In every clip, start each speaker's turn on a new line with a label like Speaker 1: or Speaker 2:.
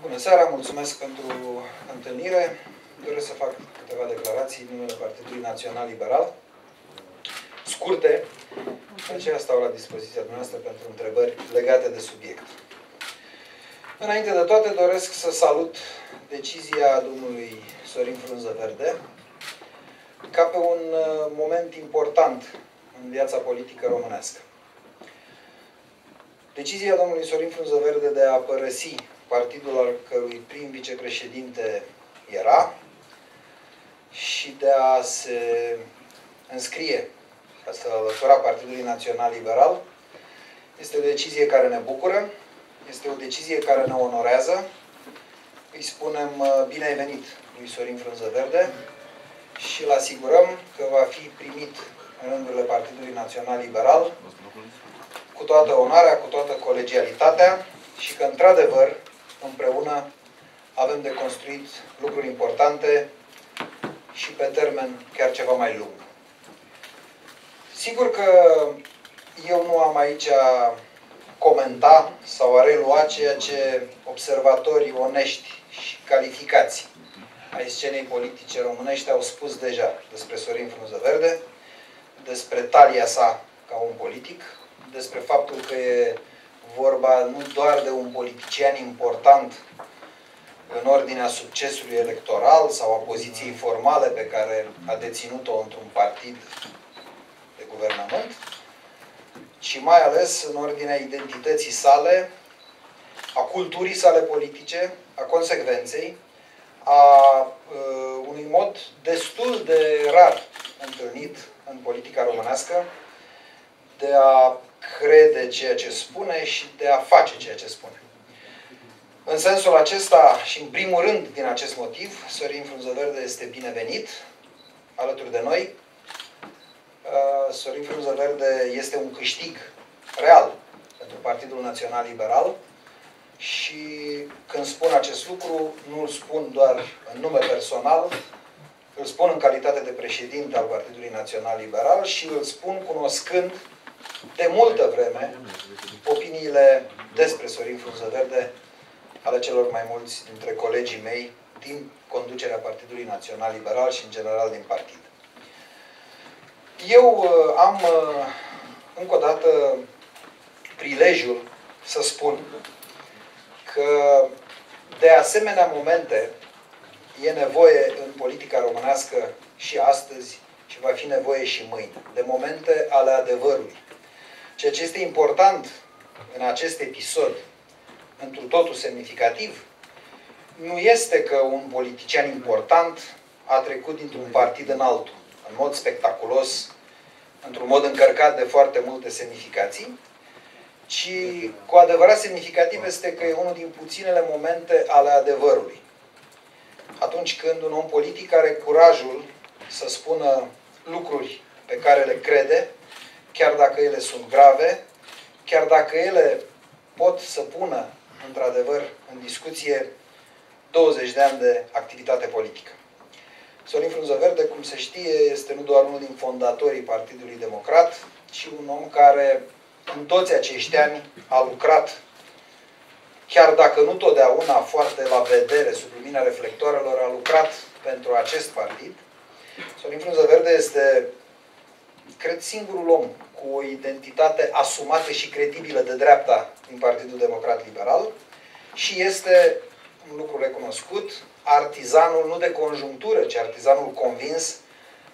Speaker 1: Bună seara, mulțumesc pentru întâlnire. Doresc să fac câteva declarații în numele Partidului Național Liberal. Scurte, de aceea stau la dispoziția dumneavoastră pentru întrebări legate de subiect. Înainte de toate, doresc să salut decizia domnului Sorin Frunză Verde ca pe un uh, moment important în viața politică românească. Decizia domnului Sorin Frunză Verde de a părăsi partidul al cărui prim vicepreședinte era și de a se înscrie, a să alătura Partidului Național Liberal, este o decizie care ne bucură, este o decizie care ne onorează. Îi spunem uh, bine ai venit lui Sorin Frunză Verde și îl asigurăm că va fi primit în rândurile Partidului Național Liberal cu toată onoarea, cu toată colegialitatea și că, într-adevăr, împreună avem de construit lucruri importante și pe termen chiar ceva mai lung. Sigur că eu nu am aici a comenta sau a relua ceea ce observatorii onești și calificați ai scenei politice românești au spus deja despre Sorin Frunză Verde, despre talia sa ca un politic, despre faptul că e vorba nu doar de un politician important în ordinea succesului electoral sau a poziției formale pe care a deținut-o într-un partid de guvernământ, ci mai ales în ordinea identității sale, a culturii sale politice, a consecvenței, a uh, unui mod destul de rar întâlnit în politica românească de a crede ceea ce spune și de a face ceea ce spune. În sensul acesta și în primul rând din acest motiv, Sorin Frunzăverde este binevenit alături de noi. Uh, Sorin Frunzăverde este un câștig real pentru Partidul Național Liberal și când spun acest lucru, nu îl spun doar în nume personal, îl spun în calitate de președinte al Partidului Național Liberal și îl spun cunoscând de multă vreme opiniile despre Sorin Frunză Verde ale celor mai mulți dintre colegii mei din conducerea Partidului Național Liberal și în general din partid. Eu uh, am uh, încă o dată prilejul să spun că de asemenea momente e nevoie în politica românească și astăzi și va fi nevoie și mâine, de momente ale adevărului. Ceea ce este important în acest episod, într totul semnificativ, nu este că un politician important a trecut dintr-un partid în altul, în mod spectaculos, într-un mod încărcat de foarte multe semnificații, ci cu adevărat semnificativ este că e unul din puținele momente ale adevărului. Atunci când un om politic are curajul să spună lucruri pe care le crede, chiar dacă ele sunt grave, chiar dacă ele pot să pună, într-adevăr, în discuție 20 de ani de activitate politică. Sorin Frunză Verde, cum se știe, este nu doar unul din fondatorii Partidului Democrat, ci un om care în toți acești ani a lucrat, chiar dacă nu totdeauna foarte la vedere, sub lumina reflectoarelor, a lucrat pentru acest partid. Sorin Frunză Verde este, cred, singurul om cu o identitate asumată și credibilă de dreapta din Partidul Democrat Liberal și este un lucru recunoscut, artizanul nu de conjunctură, ci artizanul convins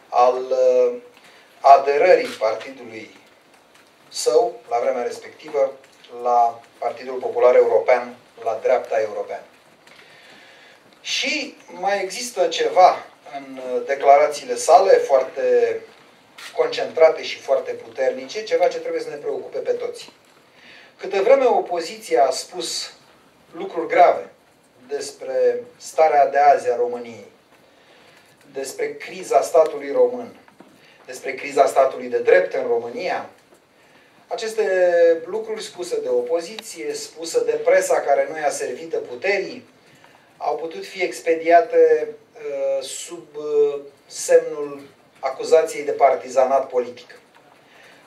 Speaker 1: al uh, aderării Partidului său, la vremea respectivă, la Partidul Popular European, la dreapta europeană. Și mai există ceva în declarațiile sale foarte concentrate și foarte puternice, ceva ce trebuie să ne preocupe pe toți. Câte vreme opoziția a spus lucruri grave despre starea de azi a României, despre criza statului român, despre criza statului de drept în România, aceste lucruri spuse de opoziție, spuse de presa care nu i-a servită puterii, au putut fi expediate uh, sub uh, semnul acuzației de partizanat politic.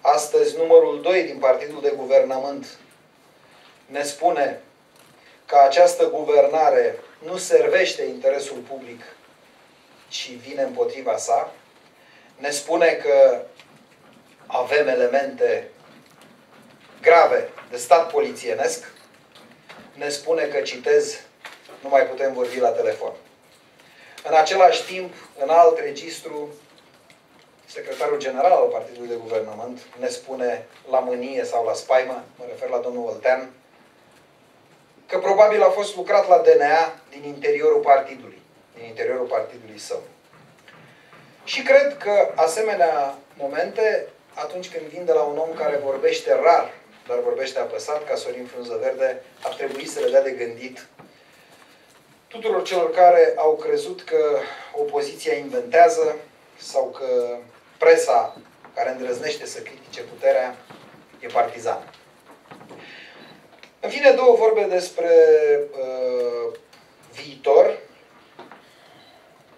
Speaker 1: Astăzi, numărul 2 din Partidul de Guvernământ ne spune că această guvernare nu servește interesul public, ci vine împotriva sa. Ne spune că avem elemente grave de stat polițienesc. Ne spune că, citez, nu mai putem vorbi la telefon. În același timp, în alt registru, secretarul general al Partidului de Guvernământ ne spune la mânie sau la spaimă, mă refer la domnul Oltean, că probabil a fost lucrat la DNA din interiorul partidului, din interiorul partidului său. Și cred că asemenea momente, atunci când vin de la un om care vorbește rar, dar vorbește apăsat, ca Sorin Frunză Verde, ar trebui să le dea de gândit tuturor celor care au crezut că opoziția inventează sau că presa care îndrăznește să critique puterea e partizană. În fine, două vorbe despre uh, viitor.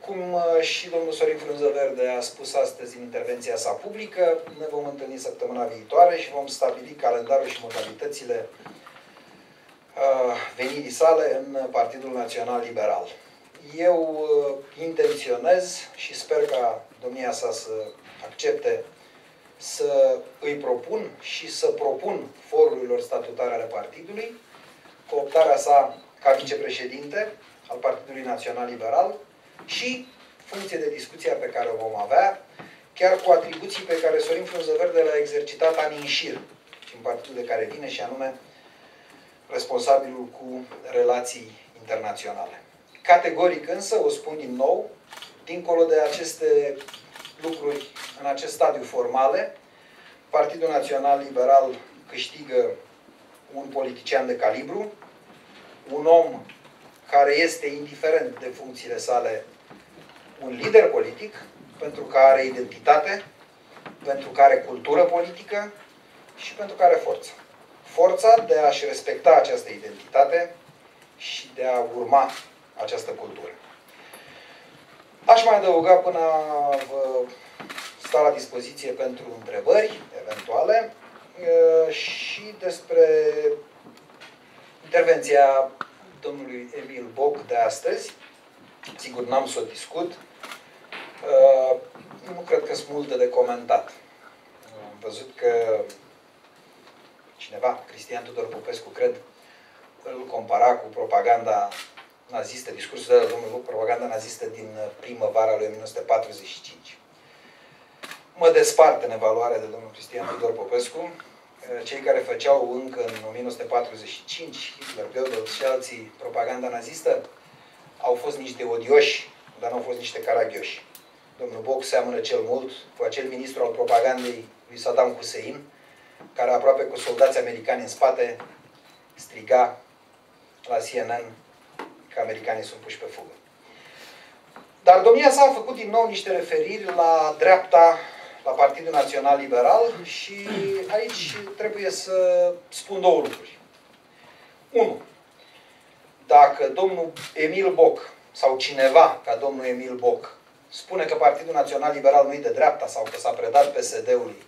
Speaker 1: Cum uh, și domnul Sorin Frunză Verde a spus astăzi în intervenția sa publică, ne vom întâlni săptămâna viitoare și vom stabili calendarul și modalitățile uh, venirii sale în Partidul Național Liberal. Eu uh, intenționez și sper ca domnia sa să accepte să îi propun și să propun forurilor statutare ale partidului cooptarea sa ca vicepreședinte al Partidului Național Liberal și funcție de discuția pe care o vom avea, chiar cu atribuții pe care Sorin Frunză Verde le-a exercitat ani în șir în partidul de care vine și anume responsabilul cu relații internaționale. Categoric însă, o spun din nou, dincolo de aceste lucruri în acest stadiu formale, Partidul Național Liberal câștigă un politician de calibru, un om care este indiferent de funcțiile sale un lider politic, pentru că are identitate, pentru că are cultură politică și pentru că are forță. Forța de a-și respecta această identitate și de a urma această cultură. Aș mai adăuga până vă sta la dispoziție pentru întrebări eventuale și despre intervenția domnului Emil Boc de astăzi. Sigur, n-am să o discut. Nu cred că sunt multe de comentat. Am văzut că cineva, Cristian Tudor Popescu, cred, îl compara cu propaganda nazistă, discursul de domnul Boc, propaganda nazistă din primăvara lui 1945 mă despart în evaluare de domnul Cristian Tudor Popescu. Cei care făceau încă în 1945, Hitler, Goebbels și alții, propaganda nazistă, au fost niște odioși, dar nu au fost niște caragioși. Domnul Boc seamănă cel mult cu acel ministru al propagandei lui Saddam Hussein, care aproape cu soldați americani în spate striga la CNN că americanii sunt puși pe fugă. Dar domnia sa a făcut din nou niște referiri la dreapta la Partidul Național Liberal și aici trebuie să spun două lucruri. Unu, dacă domnul Emil Boc sau cineva ca domnul Emil Boc spune că Partidul Național Liberal nu e de dreapta sau că s-a predat PSD-ului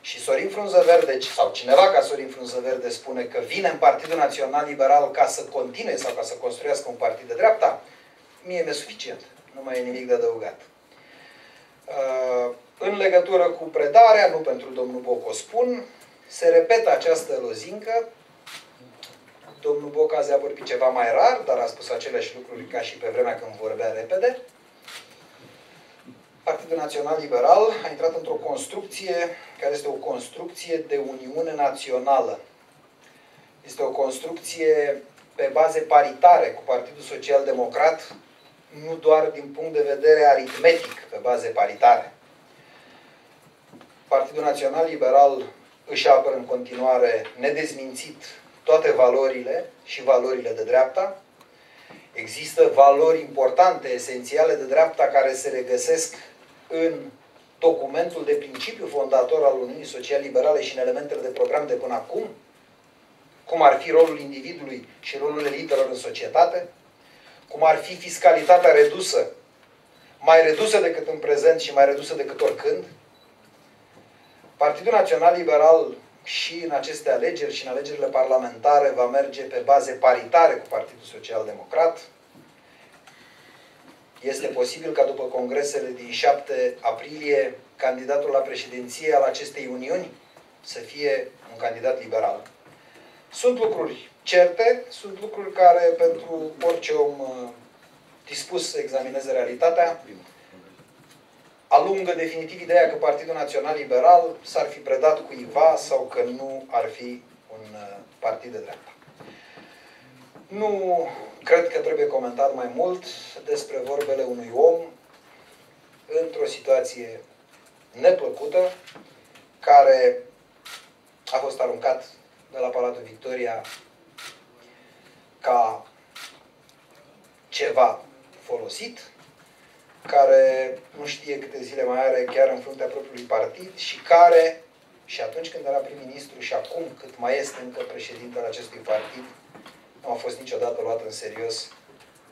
Speaker 1: și Sorin Frunză Verde, sau cineva ca Sorin Frunză Verde spune că vine în Partidul Național Liberal ca să continue sau ca să construiască un partid de dreapta, mie mi-e suficient. Nu mai e nimic de adăugat. Uh, în legătură cu predarea, nu pentru domnul Boc o spun, se repetă această lozincă. Domnul Boc azi a vorbit ceva mai rar, dar a spus aceleași lucruri ca și pe vremea când vorbea repede. Partidul Național Liberal a intrat într-o construcție care este o construcție de Uniune Națională. Este o construcție pe baze paritare cu Partidul Social Democrat, nu doar din punct de vedere aritmetic, pe baze paritare. Partidul Național Liberal își apără în continuare nedezmințit toate valorile și valorile de dreapta. Există valori importante, esențiale de dreapta care se regăsesc în documentul de principiu fondator al Uniunii Social-Liberale și în elementele de program de până acum, cum ar fi rolul individului și rolul elitelor în societate, cum ar fi fiscalitatea redusă, mai redusă decât în prezent și mai redusă decât oricând, Partidul Național Liberal și în aceste alegeri și în alegerile parlamentare va merge pe baze paritare cu Partidul Social Democrat. Este posibil ca după congresele din 7 aprilie candidatul la președinție al acestei uniuni să fie un candidat liberal. Sunt lucruri certe, sunt lucruri care pentru orice om uh, dispus să examineze realitatea alungă definitiv ideea că Partidul Național Liberal s-ar fi predat cuiva sau că nu ar fi un uh, partid de dreapta. Nu cred că trebuie comentat mai mult despre vorbele unui om într-o situație neplăcută, care a fost aruncat de la Palatul Victoria ca ceva folosit, care nu știe câte zile mai are chiar în fruntea propriului partid și care, și atunci când era prim-ministru și acum cât mai este încă președintele acestui partid, nu a fost niciodată luat în serios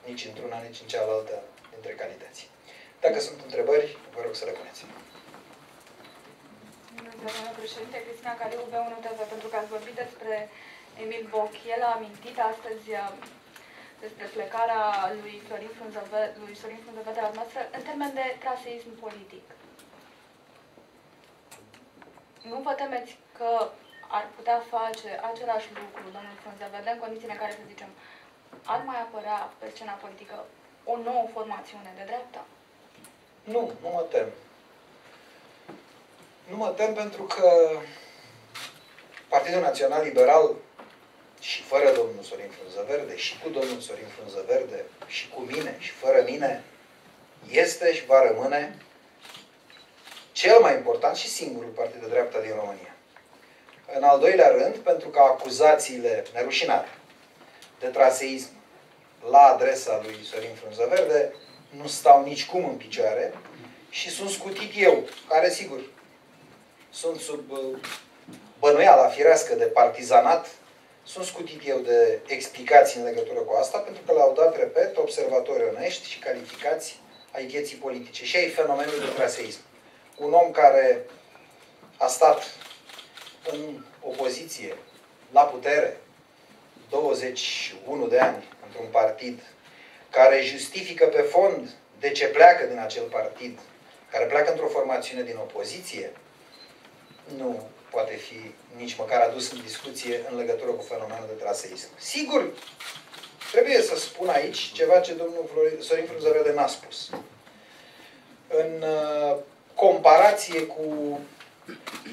Speaker 1: nici într-una, nici în cealaltă dintre calități. Dacă sunt întrebări, vă rog să le puneți.
Speaker 2: Doamna președinte, Cristina Caliu, B1 TV, pentru că ați vorbit despre Emil Boc. El a amintit astăzi uh, despre plecarea lui Florin Frunzăvede, lui Sorin Frunzăvede la noastră în termen de traseism politic. Nu vă temeți că ar putea face același lucru, domnul Frunzăvede, în condițiile în care, să zicem, ar mai apărea pe scena politică o nouă formațiune de dreapta?
Speaker 1: Nu, nu mă tem. Nu mă tem pentru că Partidul Național Liberal și fără domnul Sorin Frunzăverde și cu domnul Sorin Frunzăverde și cu mine și fără mine este și va rămâne cel mai important și singurul partid de dreapta din România. În al doilea rând, pentru că acuzațiile nerușinate de traseism la adresa lui Sorin Frunzăverde nu stau nici cum în picioare și sunt scutit eu, care sigur sunt sub uh, bănuiala firească de partizanat, sunt scutit eu de explicații în legătură cu asta, pentru că le-au dat, repet, observatori onești și calificați ai vieții politice și ai fenomenul de traseism. Un om care a stat în opoziție, la putere, 21 de ani într-un partid, care justifică pe fond de ce pleacă din acel partid, care pleacă într-o formațiune din opoziție, nu poate fi nici măcar adus în discuție în legătură cu fenomenul de traseism. Sigur, trebuie să spun aici ceva ce domnul Sorin Frunzărele n-a spus. În uh, comparație cu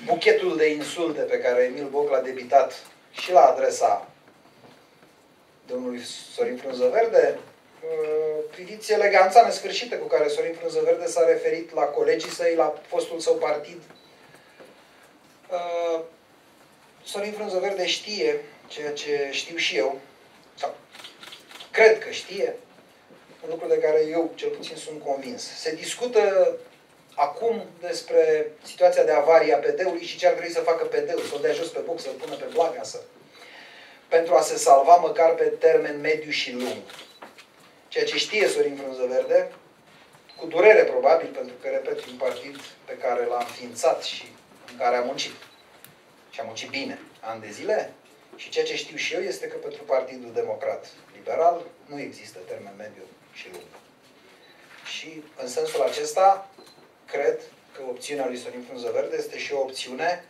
Speaker 1: buchetul de insulte pe care Emil Boc l-a debitat și la adresa domnului Sorin Frunzăverde, uh, priviți eleganța nesfârșită cu care Sorin Frunzăverde s-a referit la colegii săi, la fostul său partid, Uh, Sorin Frunză Verde știe ceea ce știu și eu, sau cred că știe, un lucru de care eu cel puțin sunt convins. Se discută acum despre situația de avarie a PD-ului și ce ar trebui să facă PD-ul, să-l dea jos pe box, să-l pună pe să pentru a se salva măcar pe termen mediu și lung. Ceea ce știe Sorin Frunză Verde, cu durere probabil, pentru că, repet, un partid pe care l-a înființat și în care am muncit. Și am muncit bine, ani de zile. Și ceea ce știu și eu este că pentru Partidul Democrat Liberal nu există termen mediu și lung. Și în sensul acesta, cred că opțiunea lui Sorin Frunză Verde este și o opțiune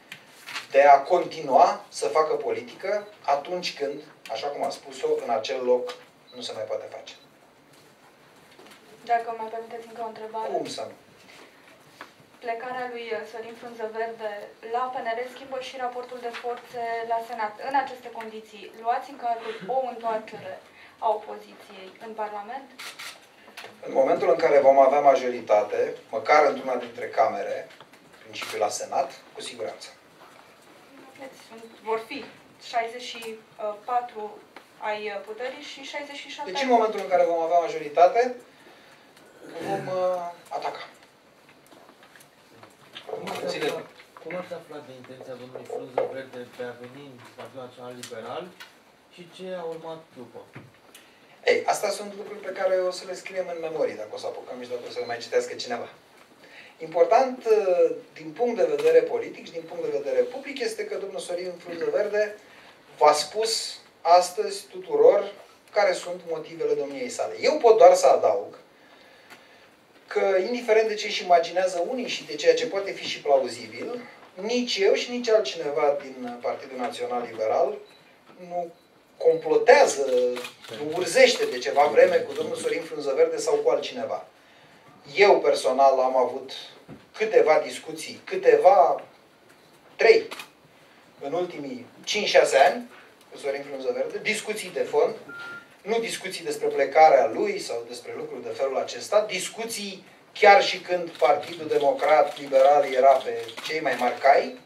Speaker 1: de a continua să facă politică atunci când, așa cum a spus-o, în acel loc nu se mai poate face.
Speaker 2: Dacă mai permiteți încă o întrebare.
Speaker 1: Cum să nu?
Speaker 2: plecarea lui Sorin Frunză Verde la PNR schimbă și raportul de forțe la Senat. În aceste condiții, luați în calcul o întoarcere a opoziției în Parlament?
Speaker 1: În momentul în care vom avea majoritate, măcar într-una dintre camere, principiul la Senat, cu siguranță.
Speaker 2: Vor fi 64 ai puterii și 67
Speaker 1: Deci în momentul în care vom avea majoritate, vom uh, ataca.
Speaker 3: Cum ați, aflat, cum ați aflat de intenția domnului Frunză Verde de a veni în Partidul Național Liberal și ce a urmat după?
Speaker 1: Ei, astea sunt lucruri pe care o să le scriem în memorie, dacă o să apucăm și dacă o să le mai citească cineva. Important, uh, din punct de vedere politic și din punct de vedere public, este că domnul Sorin Frunză Verde v-a spus astăzi tuturor care sunt motivele domniei sale. Eu pot doar să adaug că, indiferent de ce își imaginează unii și de ceea ce poate fi și plauzibil, nici eu și nici altcineva din Partidul Național Liberal nu complotează, nu urzește de ceva vreme cu domnul Sorin Frunză Verde sau cu altcineva. Eu personal am avut câteva discuții, câteva, trei, în ultimii 5-6 ani, cu Sorin Frunză Verde, discuții de fond, nu discuții despre plecarea lui sau despre lucruri de felul acesta, discuții chiar și când Partidul Democrat Liberal era pe cei mai mari cai,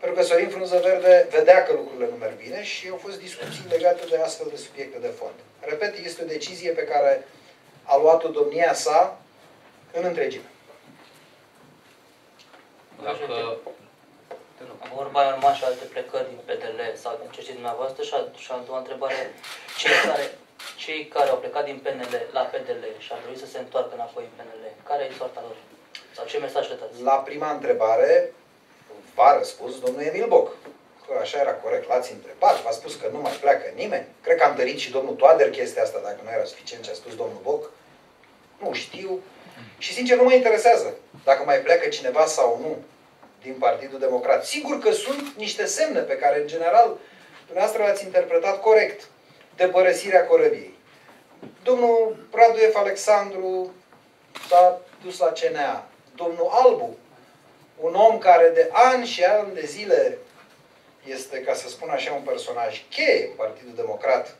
Speaker 1: pentru că Sorin Frunză Verde vedea că lucrurile nu merg bine și au fost discuții legate de astfel de subiecte de fond. Repet, este o decizie pe care a luat-o domnia sa în întregime.
Speaker 4: Dacă Vorba aia urma și alte plecări din PDL sau din ce știți dumneavoastră și a, și a doua întrebare, cei care, cei care au plecat din PNL la PDL și ar trebui să se întoarcă înapoi în PNL, care e soarta lor? Sau ce mesaj le dați?
Speaker 1: La prima întrebare v-a răspuns domnul Emil Boc. Că așa era corect, l-ați întrebat, v-a spus că nu mai pleacă nimeni. Cred că am tărit și domnul Toader chestia asta, dacă nu era suficient ce a spus domnul Boc. Nu știu. Și sincer nu mă interesează dacă mai pleacă cineva sau nu din Partidul Democrat. Sigur că sunt niște semne pe care, în general, dumneavoastră le-ați interpretat corect de părăsirea corăbiei. Domnul Raduev Alexandru s-a dus la CNA. Domnul Albu, un om care de ani și ani de zile este, ca să spun așa, un personaj cheie în Partidul Democrat,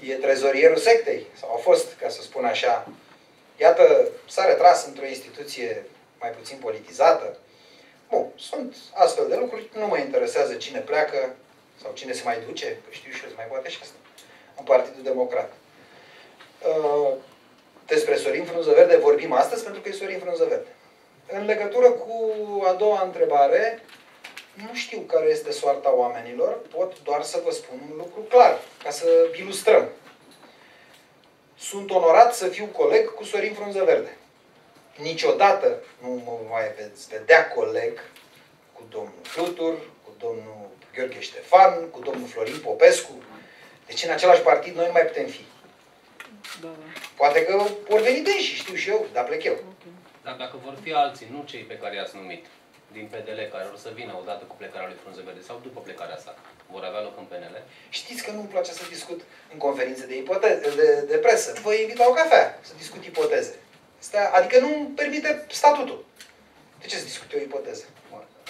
Speaker 1: e trezorierul sectei, sau a fost, ca să spun așa. Iată, s-a retras într-o instituție mai puțin politizată, Bun, sunt astfel de lucruri, nu mă interesează cine pleacă sau cine se mai duce, că știu și eu, se mai poate și asta, în Partidul Democrat. Uh, despre Sorin Frunză Verde vorbim astăzi pentru că e Sorin Frunză Verde. În legătură cu a doua întrebare, nu știu care este soarta oamenilor, pot doar să vă spun un lucru clar, ca să ilustrăm. Sunt onorat să fiu coleg cu Sorin Frunză Verde niciodată nu mă mai veți vedea coleg cu domnul Flutur, cu domnul Gheorghe Ștefan, cu domnul Florin Popescu. Deci în același partid noi nu mai putem fi. Da, da. Poate că vor veni și știu și eu, dar plec eu. Okay.
Speaker 5: Dar dacă vor fi alții, nu cei pe care i-ați numit, din PDL, care o să vină odată cu plecarea lui Frunze Verde sau după plecarea sa, vor avea loc în PNL?
Speaker 1: Știți că nu-mi place să discut în conferințe de, ipoteze, de, de presă. Vă invit la o cafea să discut ipoteze. Stea, adică nu permite statutul. De ce să discut o ipoteză?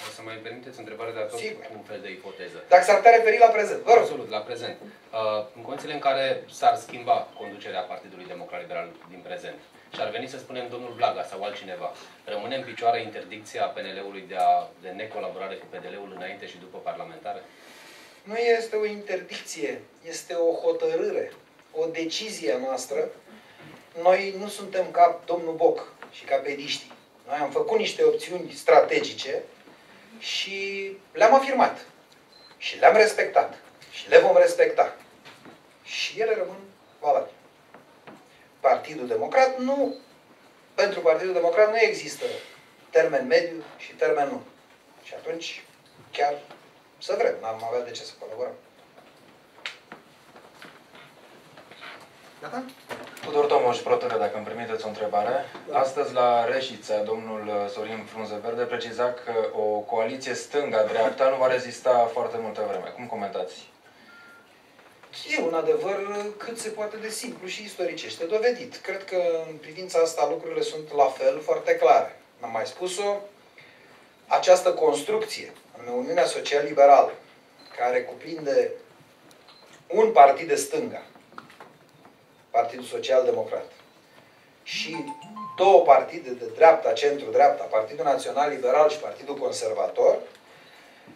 Speaker 5: O să mai permiteți întrebare de tot Sigur. un fel de ipoteză.
Speaker 1: Dacă s-ar putea referi la prezent, vă rog.
Speaker 5: Absolut, la prezent. Uh, în condițiile în care s-ar schimba conducerea Partidului Democrat Liberal din prezent și ar veni să spunem domnul Blaga sau altcineva, rămâne în picioare interdicția PNL-ului de, a, de necolaborare cu PDL-ul înainte și după parlamentare?
Speaker 1: Nu este o interdicție, este o hotărâre, o decizie noastră noi nu suntem ca domnul Boc și ca pediștii. Noi am făcut niște opțiuni strategice și le-am afirmat. Și le-am respectat. Și le vom respecta. Și ele rămân valabile. Partidul Democrat nu, pentru Partidul Democrat nu există termen mediu și termen lung. Și atunci, chiar să vrem, n-am avea de ce să colaborăm.
Speaker 6: Gata? Tudor Tomoș, Protără, dacă îmi permiteți o întrebare. Da. Astăzi la Reșița, domnul Sorin Frunze Verde preciza că o coaliție stânga-dreapta nu va rezista foarte multă vreme. Cum comentați?
Speaker 1: E un adevăr cât se poate de simplu și istoricește dovedit. Cred că în privința asta lucrurile sunt la fel foarte clare. Am mai spus-o, această construcție, în Uniunea Social-Liberală, care cuprinde un partid de stânga, Partidul Social Democrat. Și două partide de dreapta, centru-dreapta, Partidul Național Liberal și Partidul Conservator,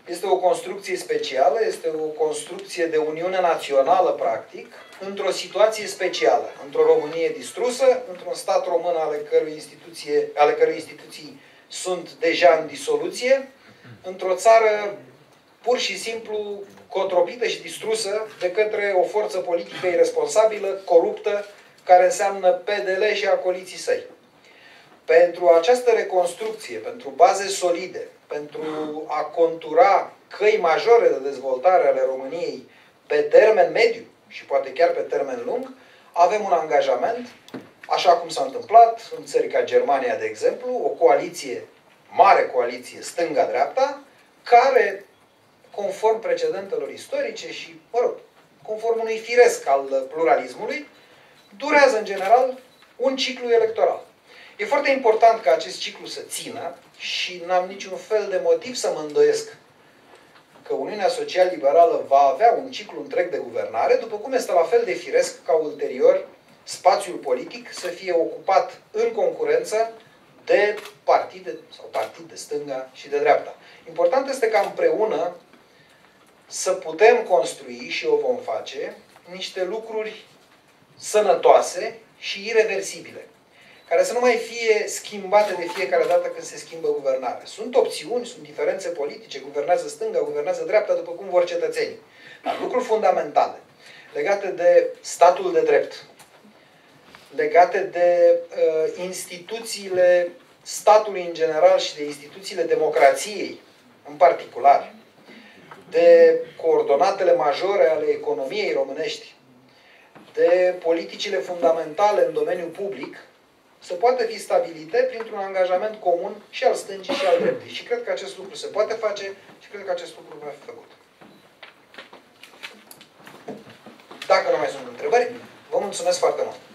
Speaker 1: este o construcție specială, este o construcție de Uniune Națională, practic, într-o situație specială, într-o Românie distrusă, într-un stat român ale cărui, instituție, ale cărui instituții sunt deja în disoluție, într-o țară pur și simplu cotropită și distrusă de către o forță politică irresponsabilă, coruptă, care înseamnă PDL și acoliții săi. Pentru această reconstrucție, pentru baze solide, pentru a contura căi majore de dezvoltare ale României pe termen mediu și poate chiar pe termen lung, avem un angajament, așa cum s-a întâmplat în țări ca Germania, de exemplu, o coaliție, mare coaliție stânga-dreapta, care, conform precedentelor istorice și, mă rog, conform unui firesc al pluralismului, durează în general un ciclu electoral. E foarte important ca acest ciclu să țină și n-am niciun fel de motiv să mă îndoiesc că Uniunea Social-Liberală va avea un ciclu întreg de guvernare, după cum este la fel de firesc ca ulterior spațiul politic să fie ocupat în concurență de partide sau partid de stânga și de dreapta. Important este ca împreună să putem construi și o vom face niște lucruri sănătoase și irreversibile care să nu mai fie schimbate de fiecare dată când se schimbă guvernarea. Sunt opțiuni, sunt diferențe politice, guvernează stânga, guvernează dreapta, după cum vor cetățenii. Dar lucruri fundamentale legate de statul de drept, legate de uh, instituțiile statului în general și de instituțiile democrației în particular, de coordonatele majore ale economiei românești, de politicile fundamentale în domeniul public, să poată fi stabilite printr-un angajament comun și al stângii și al dreptei. Și cred că acest lucru se poate face și cred că acest lucru va fi făcut. Dacă nu mai sunt întrebări, vă mulțumesc foarte mult!